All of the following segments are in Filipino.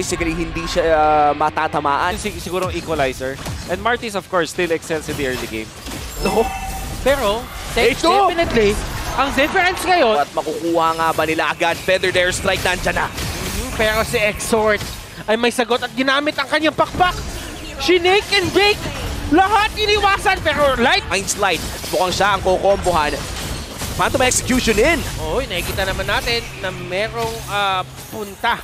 Basically, hindi siya uh, matatamaan. Sig siguro equalizer. And Martis, of course, still excels in the early game. No? Pero, definitely, ang difference ngayon, At makukuha nga ba nila agad? Feather Dare Strike nandyan na. pero si Exort ay may sagot at ginamit ang kanyang pakpak. Shinake and bake, lahat iniwasan pero light. Mind Slide, mukhang siya ang kukombohan. Phantom Execution in. Oy, nakikita naman natin na merong ah, punta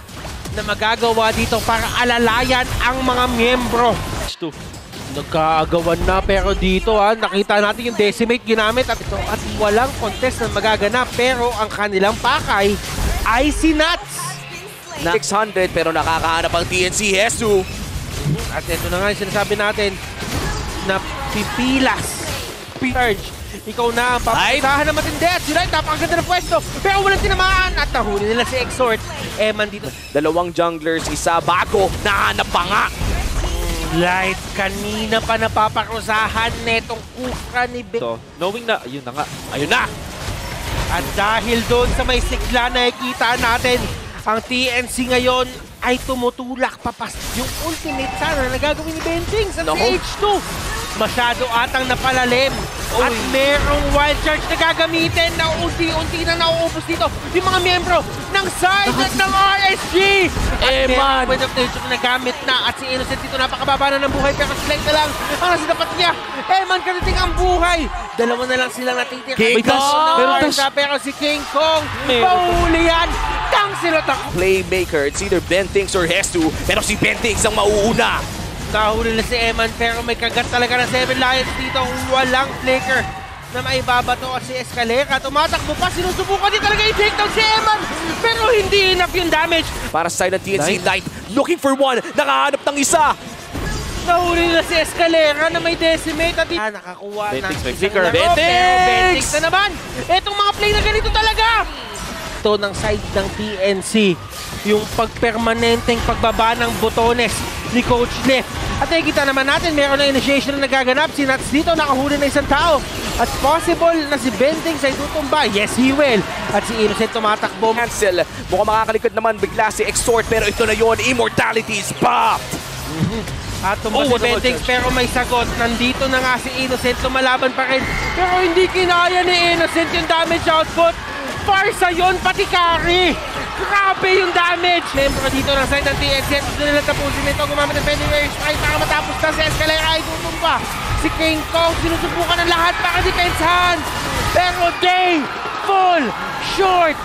na magagawa dito para alalayan ang mga miyembro. H2. Nagkaagawan na pero dito ha, nakita natin yung decimate ginamit at ito at walang contest na magaganap pero ang kanilang pakay ay si Nuts. Na 600 pero nakakahanap ang TNC Hesu. At ito na nga yung sinasabi natin na pipilas. Charge. Ikaw na ang papasahan na at sila ay napakaganda ng pwesto. Pero walang tinamaan at nahuli nila si Exort. Eman dito. Dalawang junglers, isa bago, nahanap pa nga. Light, kanina pa napaparusahan netong kufra ni Be. So, knowing na, ayun na nga. Ayun na. At dahil doon sa may sigla nakikita natin, ang TNC ngayon ay tumutulak papas. Yung ultimate sana na gagawin ni Bentings at Nako. si H2. Masyado atang napalalim. At merong wild charge na gagamitin na unti-unti na nauubos dito. Yung mga miyembro ng side at ng RSG. At Eh, merong point of nature na gamit na. At si Innocent dito napakababa na ng buhay. Pero slight na lang ang nasa dapat niya. Eh man, karating ang buhay. Dalawa na lang silang natitira. King Kong! na Meron Arsa, dash. pero si King Kong, pauli yan. Tang sila. Playmaker, it's either Bentings or Hesu, pero si Bentings ang mauuna. Nahuli na si Eman, pero may kagat talaga ng Seven Lions dito. Walang flicker na maibabato at si Escalera. Tumatakbo pa, sinusubukan din talaga i-take down si Eman. Pero hindi enough yung damage. Para sa side ng TNC Light, looking for one, nakahanap ng isa. Nahuli na si Escalera na may decimate at ah, nakakuha ng Bentix may flicker. Bentix! Pero Bentix na naman. Etong mga play na ganito talaga. Ito ng side ng TNC. Yung pagpermanenteng pagbaba ng botones ni Coach Left. At nakikita naman natin, meron na initiation na nagaganap. Si Nats dito, nakahuli na isang tao. At possible na si Bentix ay tutumba. Yes, he will. At si Innocent tumatakbo. Cancel, mukhang makakalikod naman bigla si Extort, pero ito na yon Immortality is popped. At tumba Oh, si good pero may sagot. Nandito na nga si Innocent, lumalaban pa rin. Pero hindi kinaya ni Innocent yung damage output. Farsa yon pati carry. Grabe yung damage. Membro dito ng side ng TNC. At gusto nila tapusin nito. Gumamit ng Fending Rage Strike para matapos na si Escalera ay tutumba. Si King Kong sinusubukan ng lahat para depensahan. Pero they fall short